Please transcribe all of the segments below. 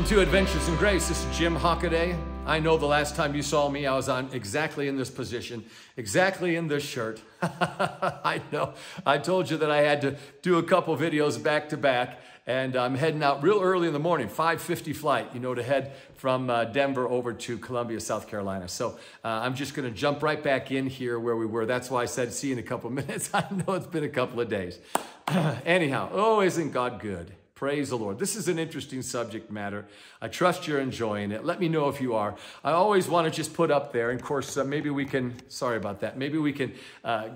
Welcome to Adventures in Grace. This is Jim Hockaday. I know the last time you saw me, I was on exactly in this position, exactly in this shirt. I know. I told you that I had to do a couple videos back to back, and I'm heading out real early in the morning, 5:50 flight, you know, to head from uh, Denver over to Columbia, South Carolina. So uh, I'm just going to jump right back in here where we were. That's why I said see you in a couple minutes. I know it's been a couple of days. Anyhow, oh, isn't God good? Praise the Lord. This is an interesting subject matter. I trust you're enjoying it. Let me know if you are. I always want to just put up there, and of course, uh, maybe we can, sorry about that, maybe we can uh,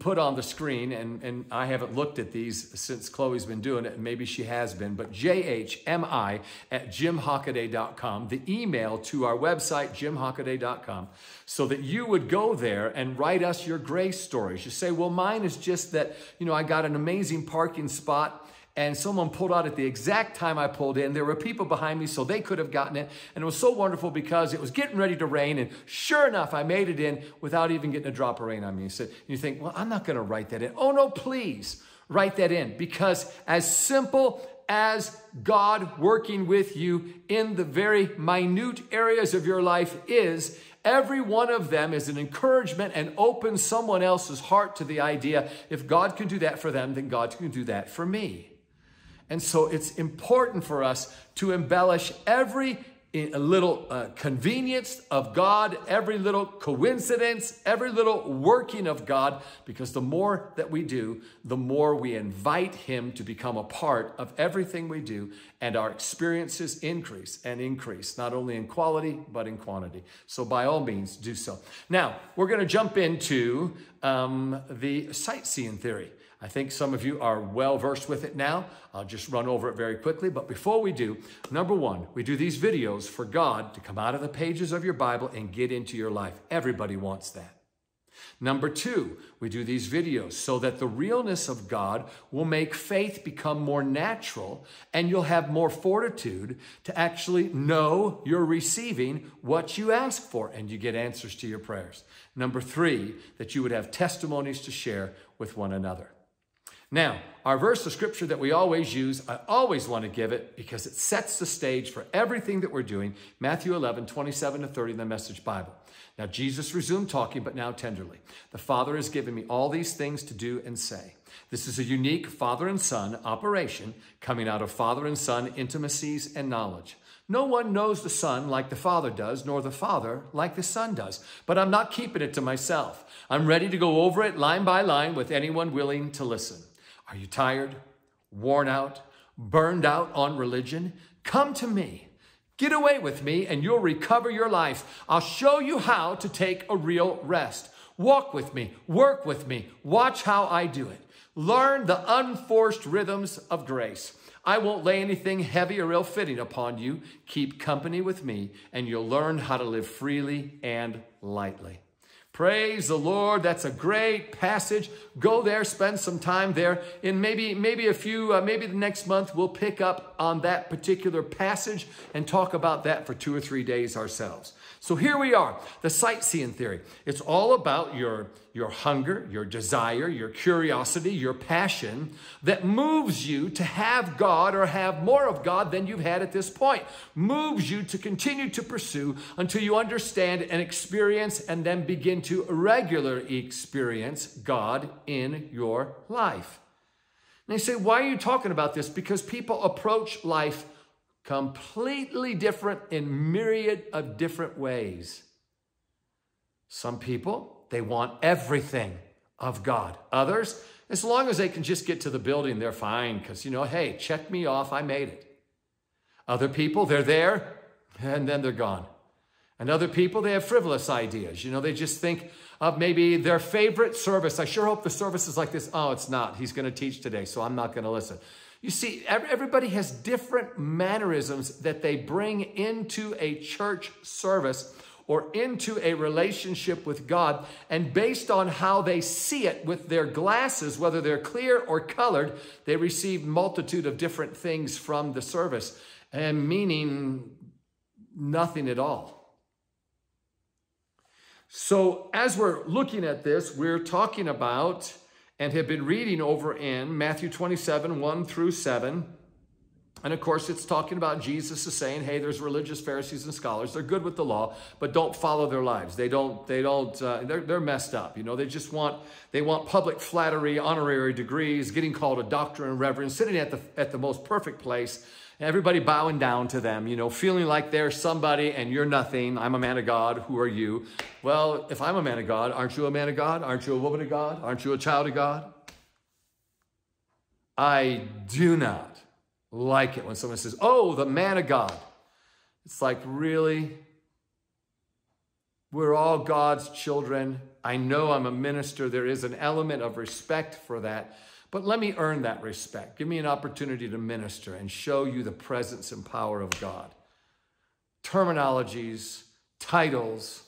put on the screen, and, and I haven't looked at these since Chloe's been doing it, and maybe she has been, but jhmi at jimhockaday.com, the email to our website, jimhockaday.com, so that you would go there and write us your grace stories. You say, well, mine is just that, you know, I got an amazing parking spot and someone pulled out at the exact time I pulled in. There were people behind me, so they could have gotten it. And it was so wonderful because it was getting ready to rain. And sure enough, I made it in without even getting a drop of rain on me. So you think, well, I'm not going to write that in. Oh, no, please write that in because as simple as God working with you in the very minute areas of your life is, every one of them is an encouragement and opens someone else's heart to the idea if God can do that for them, then God can do that for me. And so it's important for us to embellish every eh, little uh, convenience of God, every little coincidence, every little working of God, because the more that we do, the more we invite Him to become a part of everything we do, and our experiences increase and increase, not only in quality, but in quantity. So, by all means, do so. Now, we're going to jump into um, the sightseeing theory. I think some of you are well versed with it now. I'll just run over it very quickly. But before we do, number one, we do these videos for God to come out of the pages of your Bible and get into your life. Everybody wants that. Number two, we do these videos so that the realness of God will make faith become more natural and you'll have more fortitude to actually know you're receiving what you ask for and you get answers to your prayers. Number three, that you would have testimonies to share with one another. Now, our verse of scripture that we always use, I always want to give it because it sets the stage for everything that we're doing. Matthew 11, 27 to 30 in the Message Bible. Now, Jesus resumed talking, but now tenderly. The Father has given me all these things to do and say. This is a unique father and son operation coming out of father and son intimacies and knowledge. No one knows the Son like the Father does, nor the Father like the Son does. But I'm not keeping it to myself. I'm ready to go over it line by line with anyone willing to listen. Are you tired, worn out, burned out on religion? Come to me. Get away with me and you'll recover your life. I'll show you how to take a real rest. Walk with me, work with me, watch how I do it. Learn the unforced rhythms of grace. I won't lay anything heavy or ill fitting upon you. Keep company with me, and you'll learn how to live freely and lightly. Praise the Lord. That's a great passage. Go there, spend some time there. And maybe, maybe a few, uh, maybe the next month, we'll pick up on that particular passage and talk about that for two or three days ourselves. So here we are, the sightseeing theory. It's all about your, your hunger, your desire, your curiosity, your passion that moves you to have God or have more of God than you've had at this point. Moves you to continue to pursue until you understand and experience and then begin to regularly experience God in your life. And they say, why are you talking about this? Because people approach life completely different in myriad of different ways. Some people, they want everything of God. Others, as long as they can just get to the building, they're fine because, you know, hey, check me off, I made it. Other people, they're there and then they're gone. And other people, they have frivolous ideas. You know, they just think of maybe their favorite service. I sure hope the service is like this. Oh, it's not. He's going to teach today, so I'm not going to listen. You see, everybody has different mannerisms that they bring into a church service or into a relationship with God. And based on how they see it with their glasses, whether they're clear or colored, they receive multitude of different things from the service and meaning nothing at all. So as we're looking at this, we're talking about and have been reading over in Matthew 27, 1 through 7. And of course, it's talking about Jesus is saying, hey, there's religious Pharisees and scholars. They're good with the law, but don't follow their lives. They don't, they don't, uh, they're, they're messed up. You know, they just want, they want public flattery, honorary degrees, getting called a doctor and reverend, sitting at the, at the most perfect place, everybody bowing down to them, you know, feeling like they're somebody and you're nothing. I'm a man of God. Who are you? Well, if I'm a man of God, aren't you a man of God? Aren't you a woman of God? Aren't you a child of God? I do not like it when someone says, Oh, the man of God. It's like, really? We're all God's children. I know I'm a minister. There is an element of respect for that. But let me earn that respect. Give me an opportunity to minister and show you the presence and power of God. Terminologies, titles,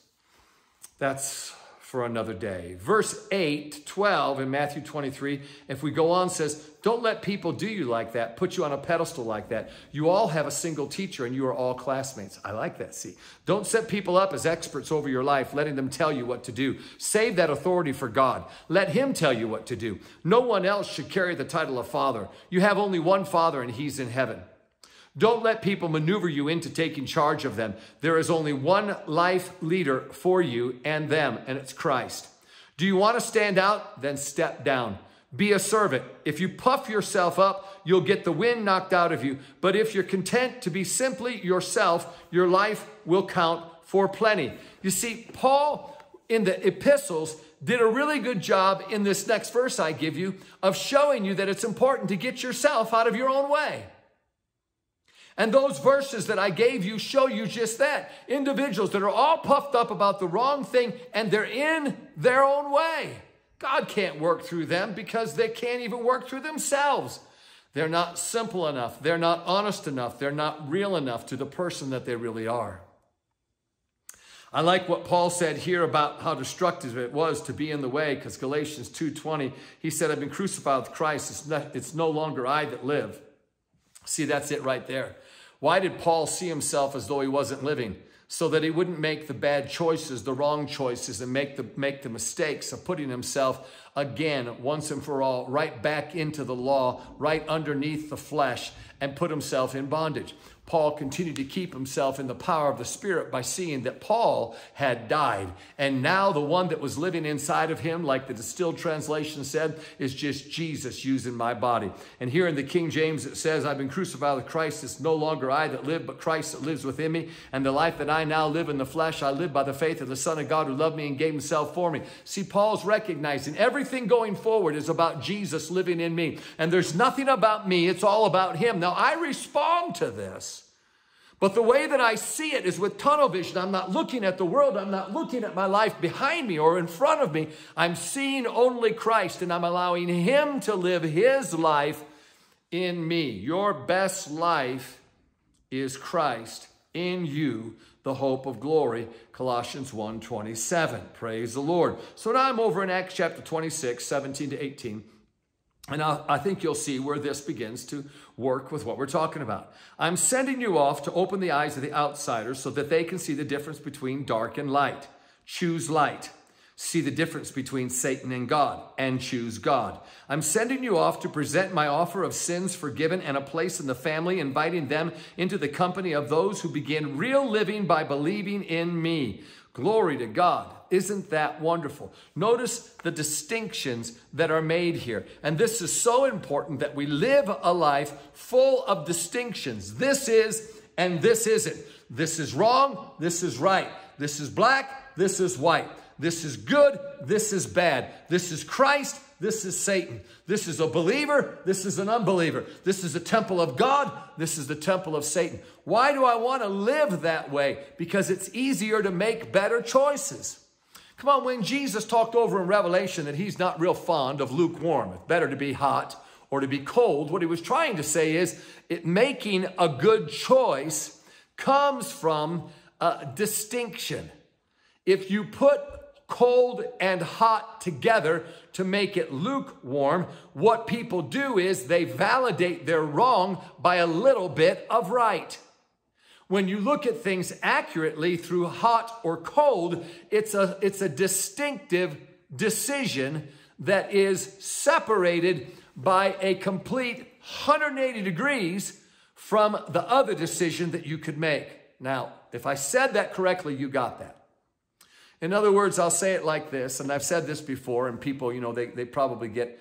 that's for another day. Verse 8, 12 in Matthew 23, if we go on, says, Don't let people do you like that, put you on a pedestal like that. You all have a single teacher and you are all classmates. I like that, see. Don't set people up as experts over your life, letting them tell you what to do. Save that authority for God. Let Him tell you what to do. No one else should carry the title of Father. You have only one Father and He's in heaven. Don't let people maneuver you into taking charge of them. There is only one life leader for you and them, and it's Christ. Do you want to stand out? Then step down. Be a servant. If you puff yourself up, you'll get the wind knocked out of you. But if you're content to be simply yourself, your life will count for plenty. You see, Paul in the epistles did a really good job in this next verse I give you of showing you that it's important to get yourself out of your own way. And those verses that I gave you show you just that. Individuals that are all puffed up about the wrong thing and they're in their own way. God can't work through them because they can't even work through themselves. They're not simple enough. They're not honest enough. They're not real enough to the person that they really are. I like what Paul said here about how destructive it was to be in the way because Galatians 2.20, he said, I've been crucified with Christ. It's, not, it's no longer I that live. See, that's it right there. Why did Paul see himself as though he wasn't living? So that he wouldn't make the bad choices, the wrong choices, and make the, make the mistakes of putting himself again, once and for all, right back into the law, right underneath the flesh, and put himself in bondage. Paul continued to keep himself in the power of the Spirit by seeing that Paul had died. And now the one that was living inside of him, like the distilled translation said, is just Jesus using my body. And here in the King James, it says, I've been crucified with Christ. It's no longer I that live, but Christ that lives within me. And the life that I now live in the flesh, I live by the faith of the Son of God who loved me and gave himself for me. See, Paul's recognizing everything going forward is about Jesus living in me. And there's nothing about me, it's all about him. Now, I respond to this. But the way that I see it is with tunnel vision. I'm not looking at the world. I'm not looking at my life behind me or in front of me. I'm seeing only Christ and I'm allowing Him to live His life in me. Your best life is Christ in you, the hope of glory. Colossians 1 27. Praise the Lord. So now I'm over in Acts chapter 26, 17 to 18. And I, I think you'll see where this begins to work with what we're talking about. I'm sending you off to open the eyes of the outsiders so that they can see the difference between dark and light. Choose light. See the difference between Satan and God and choose God. I'm sending you off to present my offer of sins forgiven and a place in the family, inviting them into the company of those who begin real living by believing in me. Glory to God. Isn't that wonderful? Notice the distinctions that are made here. And this is so important that we live a life full of distinctions. This is and this isn't. This is wrong. This is right. This is black. This is white. This is good. This is bad. This is Christ. This is Satan. This is a believer. This is an unbeliever. This is the temple of God. This is the temple of Satan. Why do I want to live that way? Because it's easier to make better choices. Come on, when Jesus talked over in Revelation that he's not real fond of lukewarm, it's better to be hot or to be cold, what he was trying to say is it making a good choice comes from a distinction. If you put cold and hot together to make it lukewarm, what people do is they validate their wrong by a little bit of right. When you look at things accurately through hot or cold, it's a, it's a distinctive decision that is separated by a complete 180 degrees from the other decision that you could make. Now, if I said that correctly, you got that. In other words, I'll say it like this, and I've said this before, and people, you know, they, they probably get,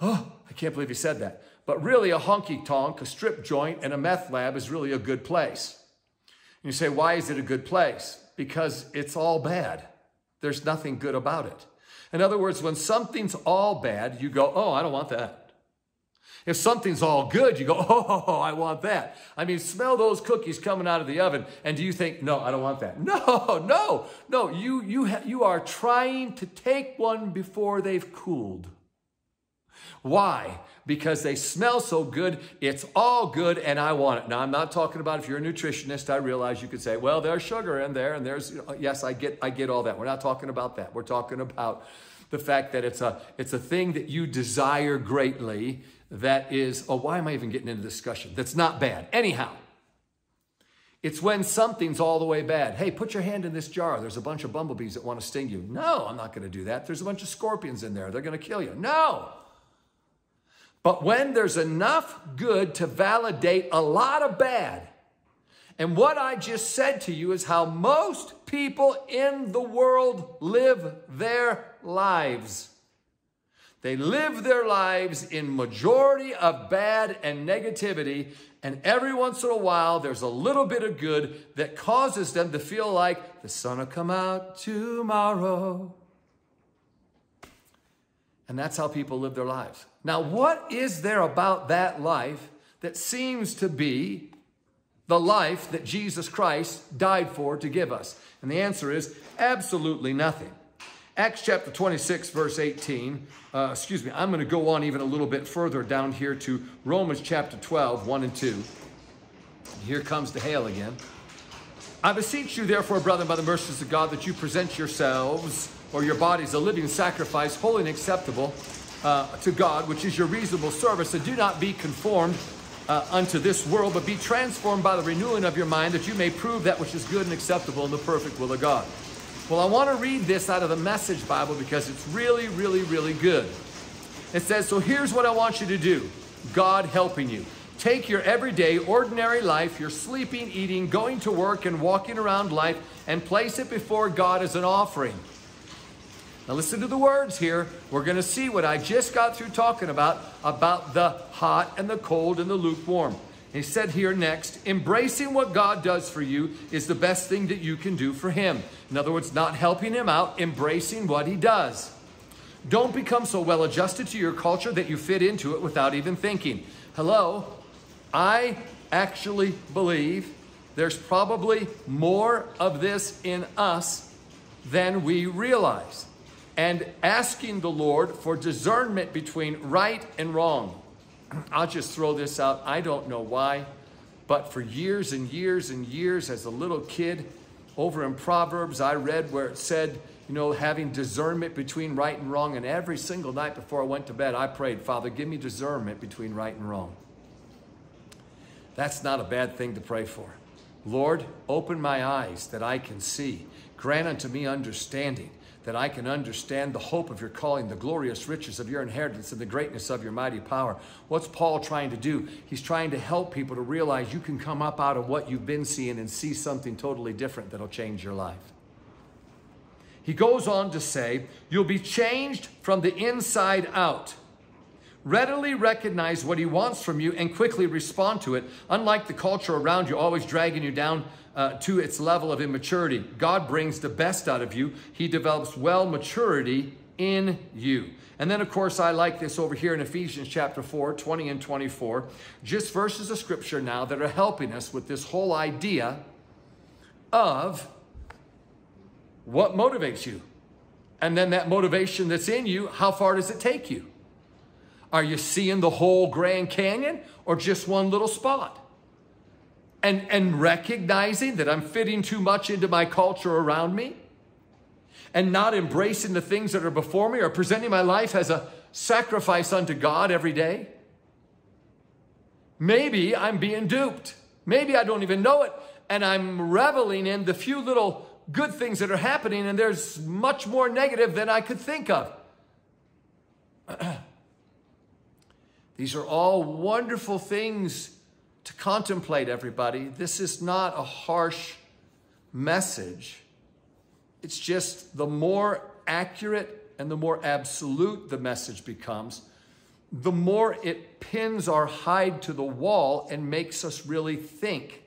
oh, I can't believe you said that. But really, a honky tonk, a strip joint, and a meth lab is really a good place. And you say, why is it a good place? Because it's all bad. There's nothing good about it. In other words, when something's all bad, you go, oh, I don't want that. If something's all good, you go, oh, I want that. I mean, smell those cookies coming out of the oven. And do you think, no, I don't want that? No, no, no. You, you, ha- you are trying to take one before they've cooled. Why? Because they smell so good, it's all good, and I want it. Now, I'm not talking about if you're a nutritionist, I realize you could say, well, there's sugar in there, and there's, uh, yes, I get, I get all that. We're not talking about that. We're talking about the fact that it's a, it's a thing that you desire greatly that is, oh, why am I even getting into discussion? That's not bad. Anyhow, it's when something's all the way bad. Hey, put your hand in this jar. There's a bunch of bumblebees that want to sting you. No, I'm not going to do that. There's a bunch of scorpions in there. They're going to kill you. No. But when there's enough good to validate a lot of bad, and what I just said to you is how most people in the world live their lives. They live their lives in majority of bad and negativity, and every once in a while there's a little bit of good that causes them to feel like the sun will come out tomorrow. And that's how people live their lives. Now, what is there about that life that seems to be the life that Jesus Christ died for to give us? And the answer is absolutely nothing. Acts chapter 26, verse 18. Uh, excuse me, I'm going to go on even a little bit further down here to Romans chapter 12, 1 and 2. Here comes the hail again. I beseech you, therefore, brethren, by the mercies of God, that you present yourselves or your bodies a living sacrifice, holy and acceptable uh, to God, which is your reasonable service. And do not be conformed uh, unto this world, but be transformed by the renewing of your mind, that you may prove that which is good and acceptable in the perfect will of God. Well, I want to read this out of the Message Bible because it's really, really, really good. It says, So here's what I want you to do God helping you. Take your everyday, ordinary life, your sleeping, eating, going to work, and walking around life, and place it before God as an offering. Now, listen to the words here. We're going to see what I just got through talking about about the hot and the cold and the lukewarm. He said here next, embracing what God does for you is the best thing that you can do for Him. In other words, not helping Him out, embracing what He does. Don't become so well adjusted to your culture that you fit into it without even thinking. Hello, I actually believe there's probably more of this in us than we realize. And asking the Lord for discernment between right and wrong. I'll just throw this out. I don't know why, but for years and years and years as a little kid, over in Proverbs, I read where it said, you know, having discernment between right and wrong. And every single night before I went to bed, I prayed, Father, give me discernment between right and wrong. That's not a bad thing to pray for. Lord, open my eyes that I can see. Grant unto me understanding that I can understand the hope of your calling, the glorious riches of your inheritance, and the greatness of your mighty power. What's Paul trying to do? He's trying to help people to realize you can come up out of what you've been seeing and see something totally different that'll change your life. He goes on to say, You'll be changed from the inside out. Readily recognize what he wants from you and quickly respond to it, unlike the culture around you always dragging you down uh, to its level of immaturity. God brings the best out of you. He develops well maturity in you. And then, of course, I like this over here in Ephesians chapter 4, 20 and 24. Just verses of scripture now that are helping us with this whole idea of what motivates you. And then that motivation that's in you, how far does it take you? Are you seeing the whole Grand Canyon or just one little spot? And, and recognizing that I'm fitting too much into my culture around me and not embracing the things that are before me or presenting my life as a sacrifice unto God every day? Maybe I'm being duped. Maybe I don't even know it and I'm reveling in the few little good things that are happening and there's much more negative than I could think of. These are all wonderful things to contemplate, everybody. This is not a harsh message. It's just the more accurate and the more absolute the message becomes, the more it pins our hide to the wall and makes us really think.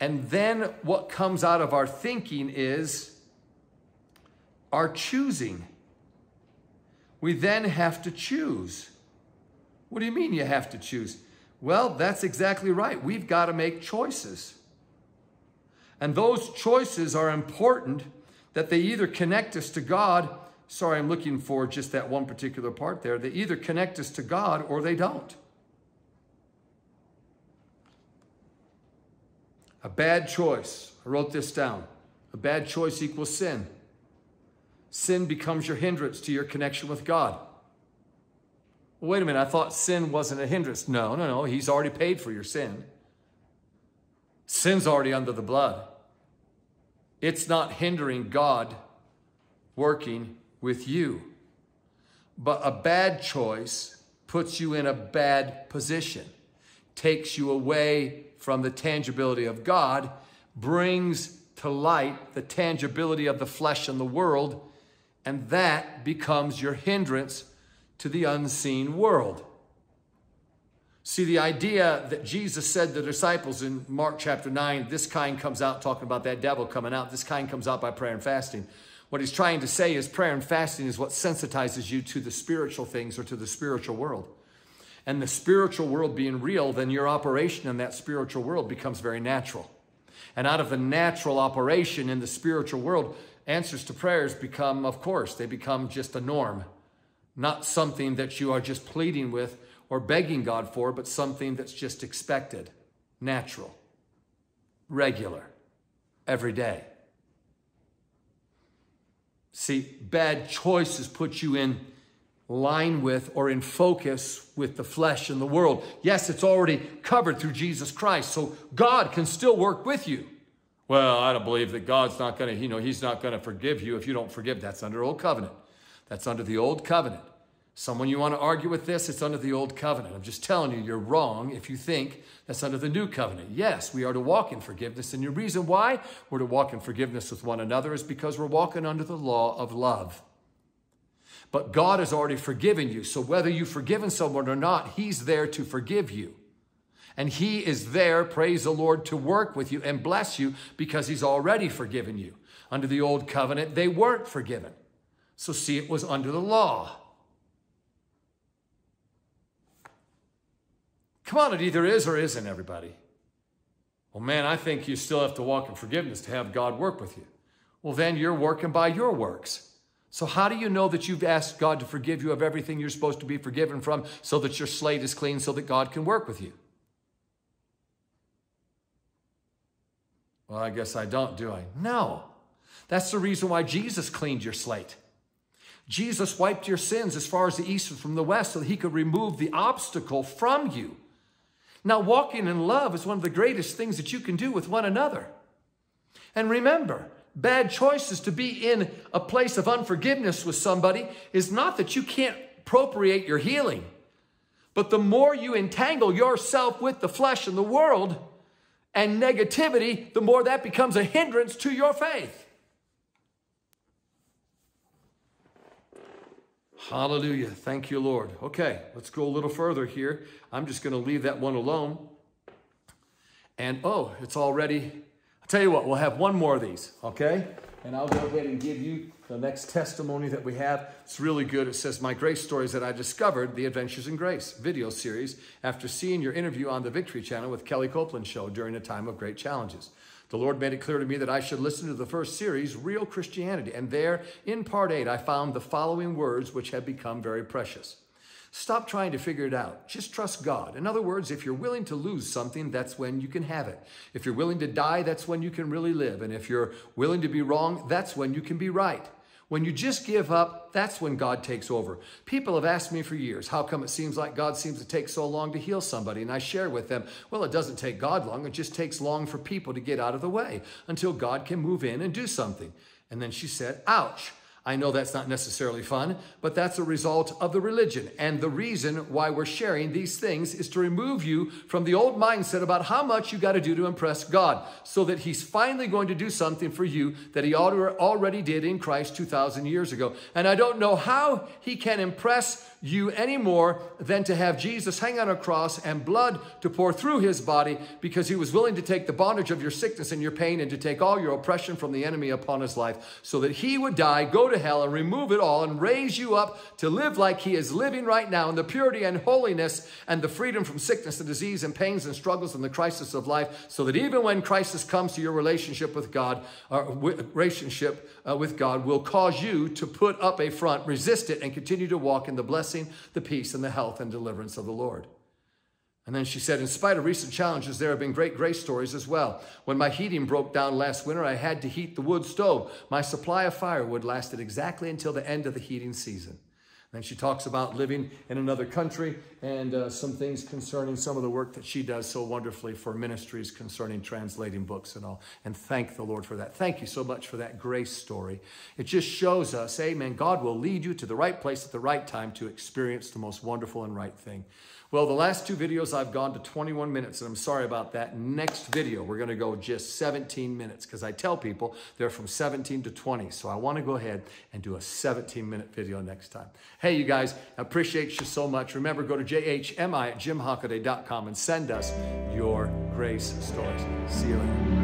And then what comes out of our thinking is our choosing. We then have to choose. What do you mean you have to choose? Well, that's exactly right. We've got to make choices. And those choices are important that they either connect us to God. Sorry, I'm looking for just that one particular part there. They either connect us to God or they don't. A bad choice. I wrote this down. A bad choice equals sin. Sin becomes your hindrance to your connection with God. Wait a minute, I thought sin wasn't a hindrance. No, no, no. He's already paid for your sin. Sin's already under the blood. It's not hindering God working with you. But a bad choice puts you in a bad position, takes you away from the tangibility of God, brings to light the tangibility of the flesh and the world, and that becomes your hindrance to the unseen world. See, the idea that Jesus said to the disciples in Mark chapter 9, this kind comes out, talking about that devil coming out, this kind comes out by prayer and fasting. What he's trying to say is prayer and fasting is what sensitizes you to the spiritual things or to the spiritual world and the spiritual world being real, then your operation in that spiritual world becomes very natural. And out of the natural operation in the spiritual world, answers to prayers become, of course, they become just a norm, not something that you are just pleading with or begging God for, but something that's just expected, natural, regular, every day. See, bad choices put you in line with or in focus with the flesh and the world. Yes, it's already covered through Jesus Christ, so God can still work with you. Well, I don't believe that God's not going to, you know, He's not going to forgive you if you don't forgive. That's under Old Covenant. That's under the Old Covenant. Someone you want to argue with this, it's under the Old Covenant. I'm just telling you, you're wrong if you think that's under the New Covenant. Yes, we are to walk in forgiveness. And the reason why we're to walk in forgiveness with one another is because we're walking under the law of love. But God has already forgiven you. So whether you've forgiven someone or not, He's there to forgive you. And He is there, praise the Lord, to work with you and bless you because He's already forgiven you. Under the old covenant, they weren't forgiven. So see, it was under the law. Come on, it either is or isn't, everybody. Well, man, I think you still have to walk in forgiveness to have God work with you. Well, then you're working by your works. So, how do you know that you've asked God to forgive you of everything you're supposed to be forgiven from so that your slate is clean so that God can work with you? Well, I guess I don't, do I? No. That's the reason why Jesus cleaned your slate. Jesus wiped your sins as far as the east from the west so that he could remove the obstacle from you. Now, walking in love is one of the greatest things that you can do with one another. And remember, bad choices, to be in a place of unforgiveness with somebody, is not that you can't appropriate your healing, but the more you entangle yourself with the flesh and the world and negativity, the more that becomes a hindrance to your faith. Hallelujah. Thank you, Lord. Okay, let's go a little further here. I'm just going to leave that one alone. And oh, it's already I'll tell you what, we'll have one more of these, okay? And I'll go ahead and give you the next testimony that we have. It's really good. It says, My grace stories that I discovered, the Adventures in Grace video series, after seeing your interview on the Victory Channel with Kellie Copeland Show during a time of great challenges. The Lord made it clear to me that I should listen to the first series, Real Christianity. And there, in part eight, I found the following words which have become very precious. Stop trying to figure it out. Just trust God. In other words, if you're willing to lose something, that's when you can have it. If you're willing to die, that's when you can really live. And if you're willing to be wrong, that's when you can be right. When you just give up, that's when God takes over. People have asked me for years, how come it seems like God seems to take so long to heal somebody? And I share with them, well, it doesn't take God long. It just takes long for people to get out of the way until God can move in and do something. And then she said, ouch. I know that's not necessarily fun, but that's a result of the religion. And the reason why we're sharing these things is to remove you from the old mindset about how much you got to do to impress God, so that He's finally going to do something for you that He already did in Christ 2,000 years ago. And I don't know how He can impress you any more than to have Jesus hang on a cross and blood to pour through his body because he was willing to take the bondage of your sickness and your pain and to take all your oppression from the enemy upon his life so that he would die, go to hell, and remove it all and raise you up to live like he is living right now in the purity and holiness and the freedom from sickness and disease and pains and struggles and the crisis of life so that even when crisis comes to your relationship with God, or relationship uh, with God will cause you to put up a front, resist it, and continue to walk in the blessing, the peace, and the health and deliverance of the Lord. And then she said, in spite of recent challenges, there have been great grace stories as well. When my heating broke down last winter, I had to heat the wood stove. My supply of firewood lasted exactly until the end of the heating season. Then she talks about living in another country and uh, some things concerning some of the work that she does so wonderfully for ministries concerning translating books and all. And thank the Lord for that. Thank you so much for that grace story. It just shows us, amen, God will lead you to the right place at the right time to experience the most wonderful and right thing. Well, the last two videos I've gone to 21 minutes, and I'm sorry about that. Next video, we're going to go just 17 minutes because I tell people they're from 17 to 20. So I want to go ahead and do a 17 minute video next time. Hey, you guys, appreciate you so much. Remember, go to jhmi at jimhockaday.com and send us your grace stories. See you later.